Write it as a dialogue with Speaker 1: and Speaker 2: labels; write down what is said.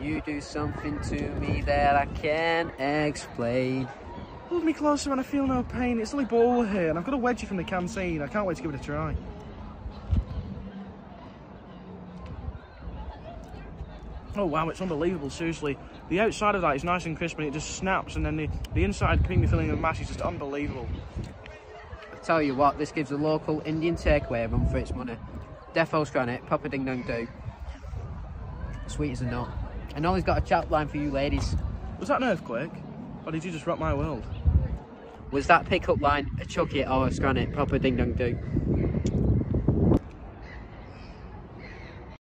Speaker 1: You do something to me that I can't explain.
Speaker 2: Hold me closer and I feel no pain. It's Ollie Ball here, and I've got a wedgie from the canteen. I can't wait to give it a try. Oh wow, it's unbelievable, seriously. The outside of that is nice and crisp and it just snaps, and then the, the inside creamy filling of mash is just unbelievable.
Speaker 1: I tell you what, this gives the local Indian takeaway a run for its money. Defo scran it, proper ding dong do. Sweet as a nut. And Ollie's got a chat line for you ladies.
Speaker 2: Was that an earthquake? Or did you just rock my world?
Speaker 1: Was that pickup line a chuck it or a scran it? Proper ding dong do.